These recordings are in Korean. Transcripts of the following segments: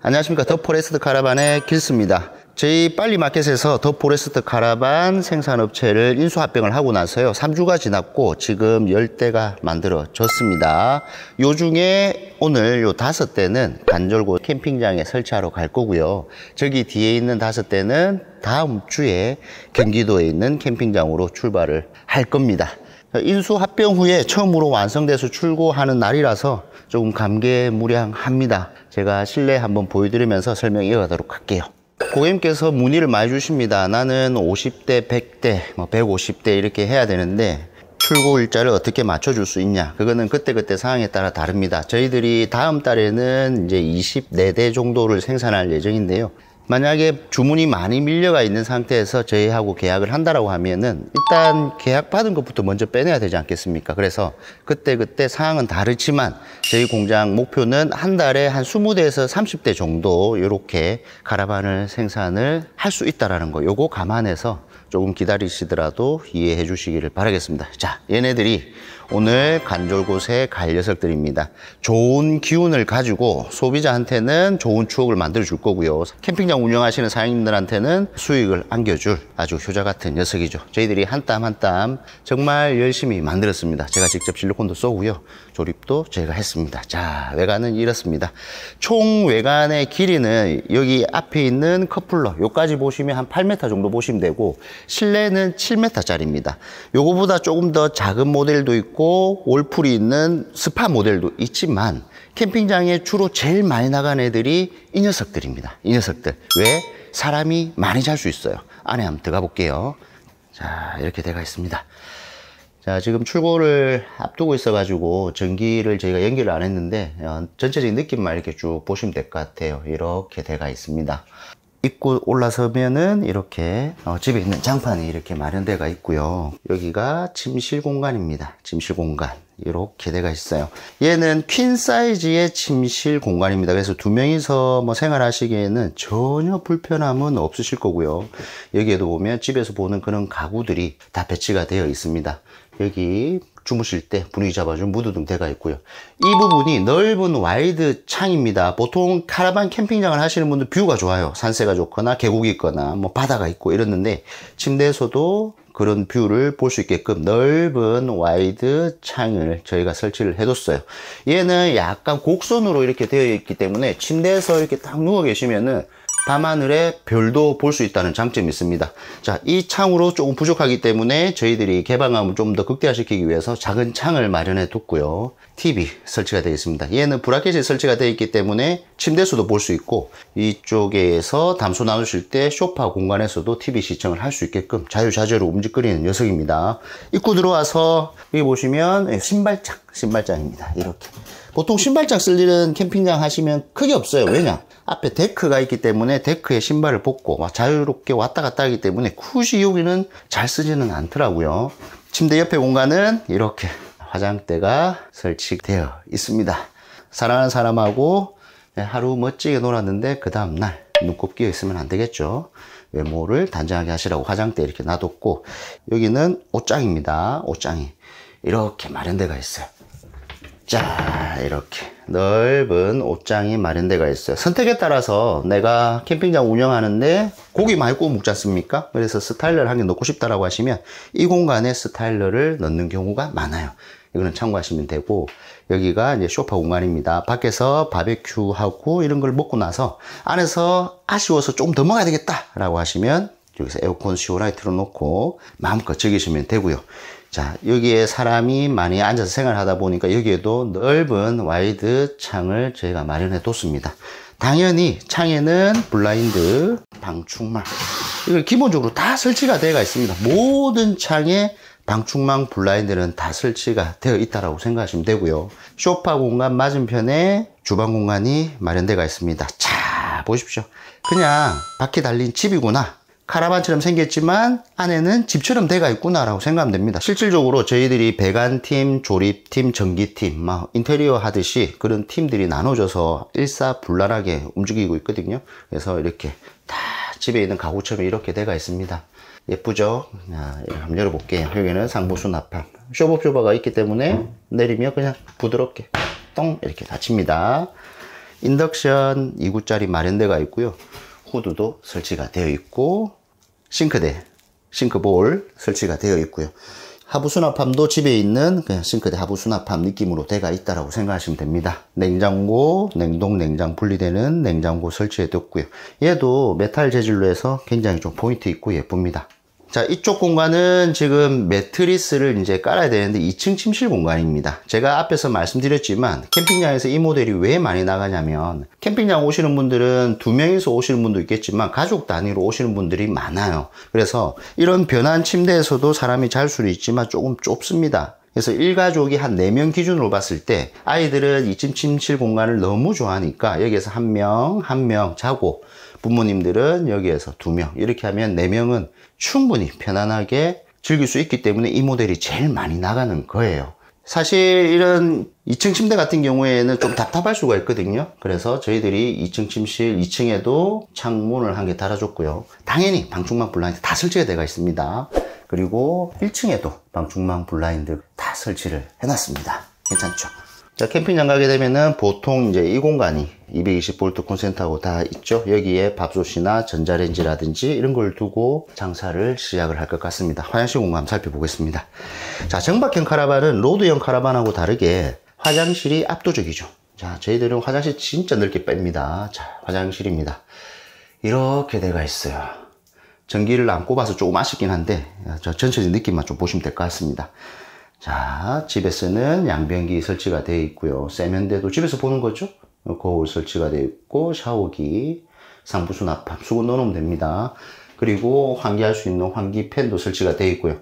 안녕하십니까. 더 포레스트 카라반의 길스입니다. 저희 빨리마켓에서 더 포레스트 카라반 생산업체를 인수합병을 하고 나서요. 3주가 지났고 지금 10대가 만들어졌습니다. 요 중에 오늘 요 다섯 대는 간절곶 캠핑장에 설치하러 갈 거고요. 저기 뒤에 있는 다섯 대는 다음 주에 경기도에 있는 캠핑장으로 출발을 할 겁니다 인수 합병 후에 처음으로 완성돼서 출고하는 날이라서 조금 감개무량합니다. 제가 실내 한번 보여드리면서 설명 이어가도록 할게요. 고객님께서 문의를 많이 주십니다. 나는 50대, 100대, 뭐 150대 이렇게 해야 되는데 출고 일자를 어떻게 맞춰줄 수 있냐 그거는 그때그때 상황에 따라 다릅니다 저희들이 다음 달에는 이제 24대 정도를 생산할 예정인데요 만약에 주문이 많이 밀려가 있는 상태에서 저희하고 계약을 한다라고 하면은 일단 계약 받은 것부터 먼저 빼내야 되지 않겠습니까? 그래서 그때 그때 그때 상황은 다르지만 저희 공장 목표는 한 달에 한 20대에서 30대 정도 이렇게 가라반을 생산을 할 수 있다라는 거 요거 감안해서 조금 기다리시더라도 이해해 주시기를 바라겠습니다. 자, 얘네들이 오늘 간절곶의 갈 녀석들입니다. 좋은 기운을 가지고 소비자한테는 좋은 추억을 만들어 줄 거고요. 캠핑장 운영하시는 사장님들한테는 수익을 안겨줄 아주 효자 같은 녀석이죠. 저희들이 한 땀 한 땀 정말 열심히 만들었습니다. 제가 직접 실리콘도 쏘고요. 조립도 제가 했습니다. 자, 외관은 이렇습니다. 총 외관의 길이는 여기 앞에 있는 커플러 요까지 보시면 한 8m 정도 보시면 되고 실내는 7m짜리입니다. 요거보다 조금 더 작은 모델도 있고 올풀이 있는 스파 모델도 있지만 캠핑장에 주로 제일 많이 나간 애들이 이 녀석들입니다. 이 녀석들. 왜? 사람이 많이 잘 수 있어요. 안에 한번 들어가 볼게요. 자, 이렇게 돼가 있습니다. 자, 지금 출고를 앞두고 있어가지고 전기를 저희가 연결을 안 했는데 어, 전체적인 느낌만 이렇게 쭉 보시면 될 것 같아요. 이렇게 돼가 있습니다. 입구 올라서면은 이렇게 어, 집에 있는 장판이 이렇게 마련되어 있고요. 여기가 침실 공간입니다. 침실 공간. 이렇게 되어 있어요. 얘는 queen 사이즈의 침실 공간입니다. 그래서 두 명이서 뭐 생활하시기에는 전혀 불편함은 없으실 거고요. 여기에도 보면 집에서 보는 그런 가구들이 다 배치가 되어 있습니다. 여기 주무실 때 분위기 잡아준 무드등 대가 있고요. 이 부분이 넓은 wide 창입니다. 보통 카라반 캠핑장을 하시는 분들 view가 좋아요. 산세가 좋거나 계곡이 있거나 뭐 바다가 있고 이랬는데 침대에서도 그런 view를 볼 수 있게끔 넓은 wide 창을 저희가 설치를 해뒀어요. 얘는 약간 곡선으로 이렇게 되어 있기 때문에 침대에서 이렇게 딱 누워 계시면은 밤하늘에 별도 볼 수 있다는 장점이 있습니다. 자, 이 창으로 조금 부족하기 때문에 저희들이 개방감을 좀 더 극대화시키기 위해서 작은 창을 마련해 뒀고요. TV 설치가 되어 있습니다. 얘는 bracket이 설치가 되어 있기 때문에 침대에서도 볼 수 있고 이쪽에서 담소 나누실 때 쇼파 공간에서도 TV 시청을 할 수 있게끔 자유자재로 움직거리는 녀석입니다. 입구 들어와서 여기 보시면 신발장, 신발장입니다. 이렇게. 보통 신발장 쓸 일은 캠핑장 하시면 크게 없어요. 왜냐? 앞에 데크가 있기 때문에 데크에 신발을 벗고 자유롭게 왔다 갔다 하기 때문에 굳이 여기는 잘 쓰지는 않더라고요. 침대 옆에 공간은 이렇게 화장대가 설치되어 있습니다. 사랑하는 사람하고 하루 멋지게 놀았는데 그 다음날 눈곱 끼어 있으면 안 되겠죠. 외모를 단정하게 하시라고 화장대 이렇게 놔뒀고 여기는 옷장입니다. 옷장이 이렇게 마련되어 있어요. 자 이렇게 넓은 옷장이 마련되어 있어요. 선택에 따라서 내가 캠핑장 운영하는데 고기 많이 구워 먹지 않습니까? 그래서 스타일러를 한 개 넣고 싶다라고 하시면 이 공간에 스타일러를 넣는 경우가 많아요. 이거는 참고하시면 되고 여기가 이제 쇼파 공간입니다. 밖에서 바베큐 하고 이런 걸 먹고 나서 안에서 아쉬워서 좀 더 먹어야 되겠다 라고 하시면 여기서 에어컨 시원하게 틀어놓고 마음껏 즐기시면 되고요 자, 여기에 사람이 많이 앉아서 생활하다 보니까 여기에도 넓은 와이드 창을 저희가 마련해 뒀습니다. 당연히 창에는 블라인드, 방충망, 이걸 기본적으로 다 설치가 되어 있습니다. 모든 창에 방충망 블라인드는 다 설치가 되어 있다고 생각하시면 되고요. 쇼파 공간 맞은편에 주방 공간이 마련되어 있습니다. 자, 보십시오. 그냥 바퀴 달린 집이구나. 카라반처럼 생겼지만 안에는 집처럼 돼가 있구나라고 생각하면 됩니다. 실질적으로 저희들이 배관팀, 조립팀, 전기팀, 막 인테리어 하듯이 그런 팀들이 나눠져서 일사불란하게 움직이고 있거든요. 그래서 이렇게 다 집에 있는 가구처럼 이렇게 돼가 있습니다. 예쁘죠? 자, 한번 열어볼게요. 여기는 상부 수납함. 쇼바 쇼바가 있기 때문에 내리면 그냥 부드럽게 똥 이렇게 닫힙니다. 인덕션 2구짜리 마련돼 있고요. 후드도 설치가 되어 있고 싱크대, 싱크볼 설치가 되어 있고요. 하부 수납함도 집에 있는 그냥 싱크대 하부 수납함 느낌으로 되어 있다라고 생각하시면 됩니다. 냉장고, 냉동, 냉장 분리되는 냉장고 설치해 뒀고요. 얘도 메탈 재질로 해서 굉장히 좀 포인트 있고 예쁩니다. 자, 이쪽 공간은 지금 매트리스를 이제 깔아야 되는데 2층 침실 공간입니다. 제가 앞에서 말씀드렸지만 캠핑장에서 이 모델이 왜 많이 나가냐면 캠핑장 오시는 분들은 두 명이서 오시는 분도 있겠지만 가족 단위로 오시는 분들이 많아요. 그래서 이런 변한 침대에서도 사람이 잘 수는 있지만 조금 좁습니다. 그래서 일가족이 한 4명 기준으로 봤을 때 아이들은 2층 침실 공간을 너무 좋아하니까 여기에서 한 명, 한 명 자고 부모님들은 여기에서 두 명 이렇게 하면 네 명은 충분히 편안하게 즐길 수 있기 때문에 이 모델이 제일 많이 나가는 거예요. 사실 이런 2층 침대 같은 경우에는 좀 답답할 수가 있거든요. 그래서 저희들이 2층 침실 2층에도 창문을 한 개 달아줬고요. 당연히 방충망 블라인드 다 설치가 되어 있습니다. 그리고 1층에도 방충망 블라인드 다 설치를 해놨습니다. 괜찮죠? 자, 캠핑장 가게 되면은 보통 이제 이 공간이 220V 콘센트하고 다 있죠. 여기에 밥솥이나 전자레인지라든지 이런 걸 두고 장사를 시작을 할 것 같습니다. 화장실 공간 살펴보겠습니다. 자, 정박형 카라반은 로드형 카라반하고 다르게 화장실이 압도적이죠. 자, 저희들은 화장실 진짜 넓게 뺍니다. 자, 화장실입니다. 이렇게 돼가 있어요. 전기를 안 꼽아서 조금 아쉽긴 한데, 저 전체적인 느낌만 좀 보시면 될 것 같습니다. 자, 집에서는 양변기 설치가 되어 있고요. 세면대도 집에서 보는 거죠? 거울 설치가 되어 있고, 샤워기, 상부 수납함, 수건 넣어놓으면 됩니다. 그리고 환기할 수 있는 환기 팬도 설치가 되어 있고요.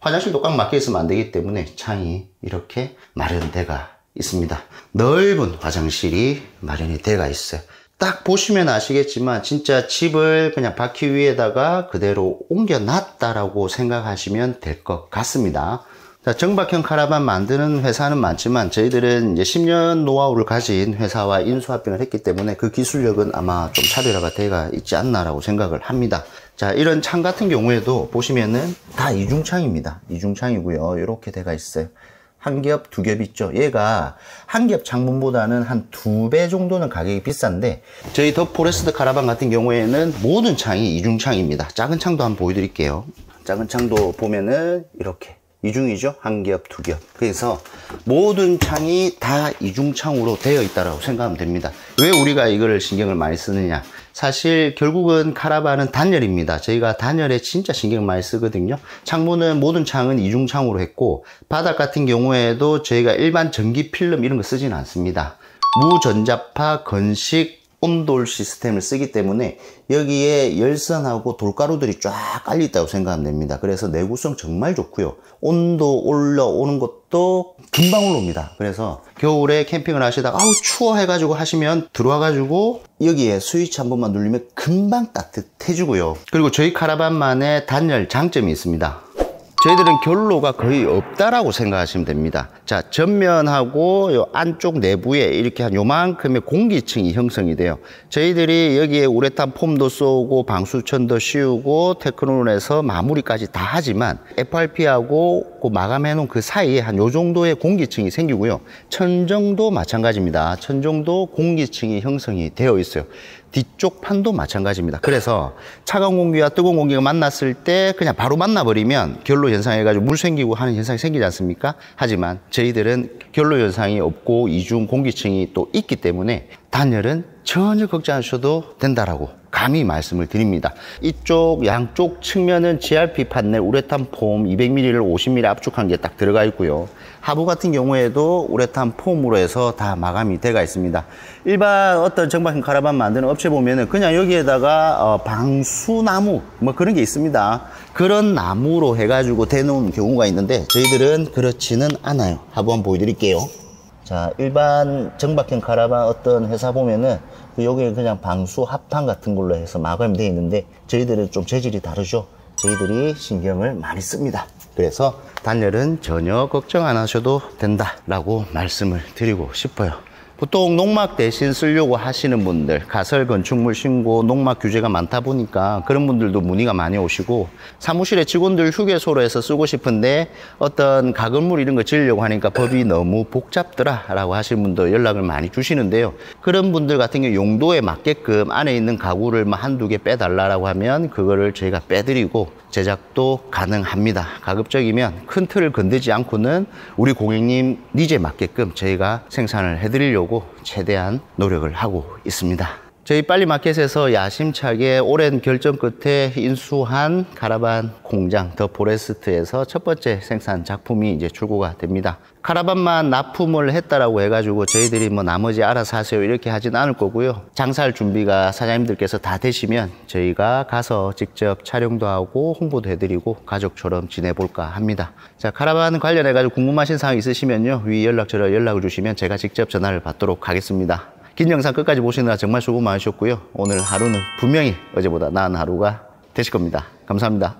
화장실도 꽉 막혀 있으면 안 되기 때문에 창이 이렇게 마련되가 있습니다. 넓은 화장실이 마련이 되가 있어요. 딱 보시면 아시겠지만 진짜 집을 그냥 바퀴 위에다가 그대로 옮겨 놨다라고 생각하시면 될 것 같습니다. 자, 정박형 카라반 만드는 회사는 많지만 저희들은 이제 10년 노하우를 가진 회사와 인수합병을 했기 때문에 그 기술력은 아마 좀 차별화가 되어 있지 않나라고 생각을 합니다. 자, 이런 창 같은 경우에도 보시면은 다 이중창입니다. 이중창이고요. 이렇게 되어 있어요. 한 겹, 두 겹 있죠. 얘가 한 겹 창문보다는 한 두 배 정도는 가격이 비싼데 저희 더 포레스트 카라반 같은 경우에는 모든 창이 이중창입니다. 작은 창도 한번 보여드릴게요. 작은 창도 보면은 이렇게 이중이죠. 한 겹, 두 겹. 그래서 모든 창이 다 이중창으로 되어 있다고 생각하면 됩니다. 왜 우리가 이거를 신경을 많이 쓰느냐? 사실 결국은 카라반은 단열입니다. 저희가 단열에 진짜 신경을 많이 쓰거든요. 창문은 모든 창은 이중창으로 했고 바닥 같은 경우에도 저희가 일반 전기 필름 이런 거 쓰지는 않습니다. 무전자파 건식 온돌 시스템을 쓰기 때문에 여기에 열선하고 돌가루들이 쫙 깔려 있다고 생각하면 됩니다. 그래서 내구성 정말 좋고요. 온도 올라오는 것도 금방 올라옵니다. 그래서 겨울에 캠핑을 하시다가 아우 추워 해가지고 하시면 들어와 가지고 여기에 스위치 한 번만 누르면 금방 따뜻해지고요. 그리고 저희 카라반만의 단열 장점이 있습니다. 저희들은 결로가 거의 없다라고 생각하시면 됩니다. 자, 전면하고 요 안쪽 내부에 이렇게 한 요만큼의 공기층이 형성이 돼요. 저희들이 여기에 우레탄 폼도 쏘고 방수천도 씌우고 테크노론에서 마무리까지 다 하지만 FRP하고 그 마감해 놓은 그 사이에 한 요 정도의 공기층이 생기고요. 천정도 마찬가지입니다. 천정도 공기층이 형성이 되어 있어요. 뒤쪽 판도 마찬가지입니다. 그래서 차가운 공기와 뜨거운 공기가 만났을 때 그냥 바로 만나버리면 결로 현상해가지고 물 생기고 하는 현상이 생기지 않습니까? 하지만 저희들은 결로 현상이 없고 이중 공기층이 또 있기 때문에 단열은 전혀 걱정하셔도 된다라고 감히 말씀을 드립니다. 이쪽 양쪽 측면은 GRP 판넬 우레탄 폼 200ml를 50ml 압축한 게 딱 들어가 있고요. 하부 같은 경우에도 우레탄 폼으로 해서 다 마감이 되어 있습니다. 일반 어떤 정박형 카라반 만드는 업체 보면은 그냥 여기에다가 어, 방수나무 뭐 그런 게 있습니다. 그런 나무로 해가지고 대놓은 경우가 있는데 저희들은 그렇지는 않아요. 하부 한번 보여드릴게요. 자, 일반 정박형 카라반 어떤 회사 보면은 그 여기에 그냥 방수 합판 같은 걸로 해서 마감이 되어 있는데 저희들은 좀 재질이 다르죠. 저희들이 신경을 많이 씁니다. 그래서 단열은 전혀 걱정 안 하셔도 된다라고 말씀을 드리고 싶어요. 보통 농막 대신 쓰려고 하시는 분들, 가설 건축물 신고 농막 규제가 많다 보니까 그런 분들도 문의가 많이 오시고 사무실에 직원들 휴게소로 해서 쓰고 싶은데 어떤 가건물 이런 거 지으려고 하니까 법이 너무 복잡더라 라고 하시는 분도 연락을 많이 주시는데요. 그런 분들 같은 경우 용도에 맞게끔 안에 있는 가구를 뭐 한두 개 빼달라고 하면 그거를 저희가 빼드리고 제작도 가능합니다. 가급적이면 큰 틀을 건드지 않고는 우리 고객님 니즈에 맞게끔 저희가 생산을 해드리려고 최대한 노력을 하고 있습니다. 저희 빨리마켓에서 야심차게 오랜 결정 끝에 인수한 카라반 공장 더 포레스트에서 첫 번째 생산 작품이 이제 출고가 됩니다. 카라반만 납품을 했다라고 해가지고 저희들이 뭐 나머지 알아서 하세요 이렇게 하진 않을 거고요. 장사할 준비가 사장님들께서 다 되시면 저희가 가서 직접 촬영도 하고 홍보도 해드리고 가족처럼 지내볼까 합니다. 자 카라반 관련해가지고 궁금하신 사항 있으시면요 위 연락처로 연락을 주시면 제가 직접 전화를 받도록 하겠습니다. 긴 영상 끝까지 보시느라 정말 수고 많으셨고요. 오늘 하루는 분명히 어제보다 나은 하루가 되실 겁니다. 감사합니다.